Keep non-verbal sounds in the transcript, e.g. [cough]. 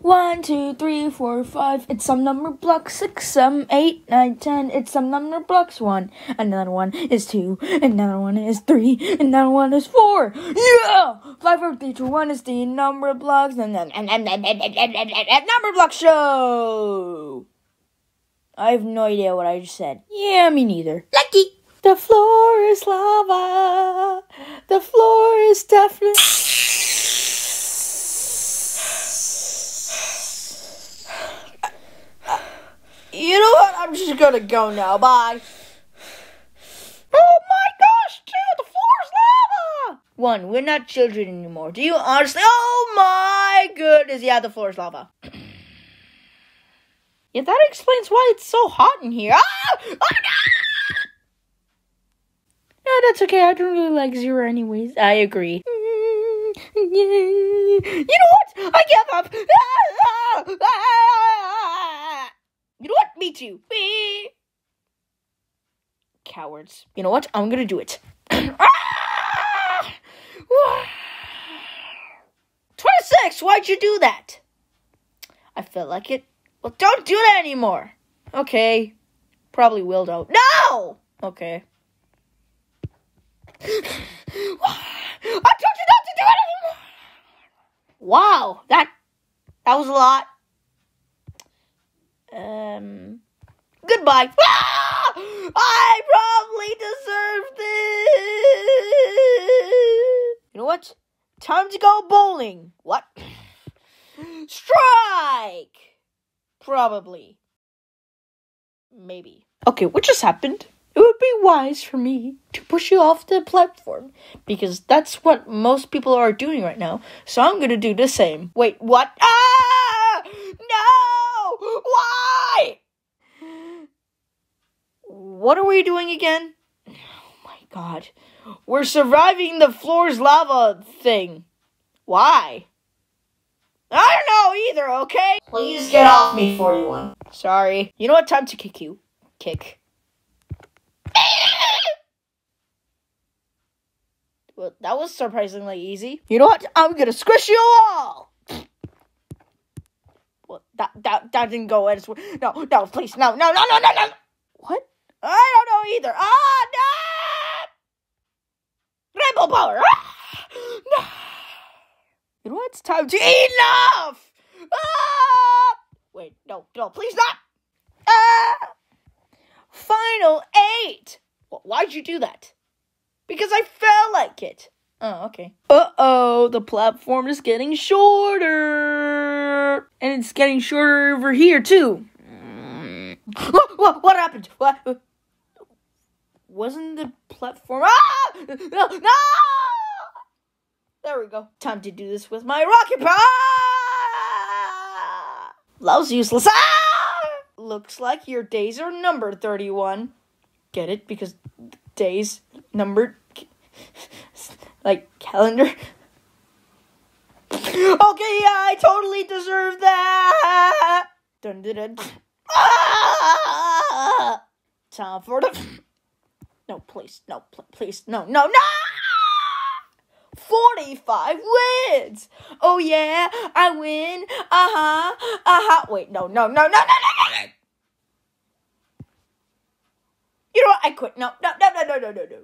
One, two, three, four, five. It's some Numberblock. Six, seven, eight, nine, ten. It's some Numberblocks. One. Another one is two. Another one is three. Another one is four. Yeah! Five, four, three, two, one is the Numberblocks. And then and, and, and, and, and, and, and, and Numberblock show. I have no idea what I just said. Yeah, me neither. Lucky. The floor is lava. The floor is definitely. I'm just gonna go now. Bye. Oh my gosh, two, the floor's lava! One, we're not children anymore. Do you honestly? Oh my goodness, yeah, the floor's lava. [clears throat] yeah, that explains why it's so hot in here. Ah! Oh no! No, that's okay. I don't really like zero anyways. I agree. [laughs] You know what? I give up. You [laughs] know ah, ah, ah, Me too. Me. Cowards. You know what? I'm gonna do it. [coughs] Ah! 26! Why'd you do that? I felt like it. Well, don't do that anymore. Okay. Probably will, though. No! Okay. [coughs] I told you not to do it anymore! Wow, that that was a lot. Um goodbye. Ah! I probably deserve this. You know what? Time to go bowling. What? Strike! Probably. Maybe. Okay, what just happened? It would be wise for me to push you off the platform because that's what most people are doing right now. So I'm gonna do the same. Wait, what? Ah! No! Why? What are we doing again? Oh my god. We're surviving the floor's lava thing. Why? I don't know either, okay? Please get off me, 41. Sorry. You know what? Time to kick you. Kick. well, that was surprisingly easy. You know what? I'm gonna squish you all! Well, that, that, that didn't go as well. No, no, please, no, no, no, no, no, no! I don't know either. Ah, no! Rainbow power! Ah! No! You know what? It's time to enough! Ah! Wait, no, no, please not! Ah! Final eight! Why'd you do that? Because I felt like it. Oh, okay. Uh oh, the platform is getting shorter. And it's getting shorter over here, too. Mm. What, [gasps] what, what happened? What? Wasn't the platform. Ah! No! no! There we go. Time to do this with my rocket power! That was useless. Ah! Looks like your days are numbered, 31. Get it? Because days numbered. [laughs] Like calendar. Okay, yeah, I totally deserve that. Dun, dun, dun. Ah! Time for the. No, please, no, pl- please, no, no, no! 45 wins! Oh yeah, I win! Uh huh, uh huh. Wait, no, no, no, no, no, no, no! You know what? I quit. No, no, no, no, no, no, no, no.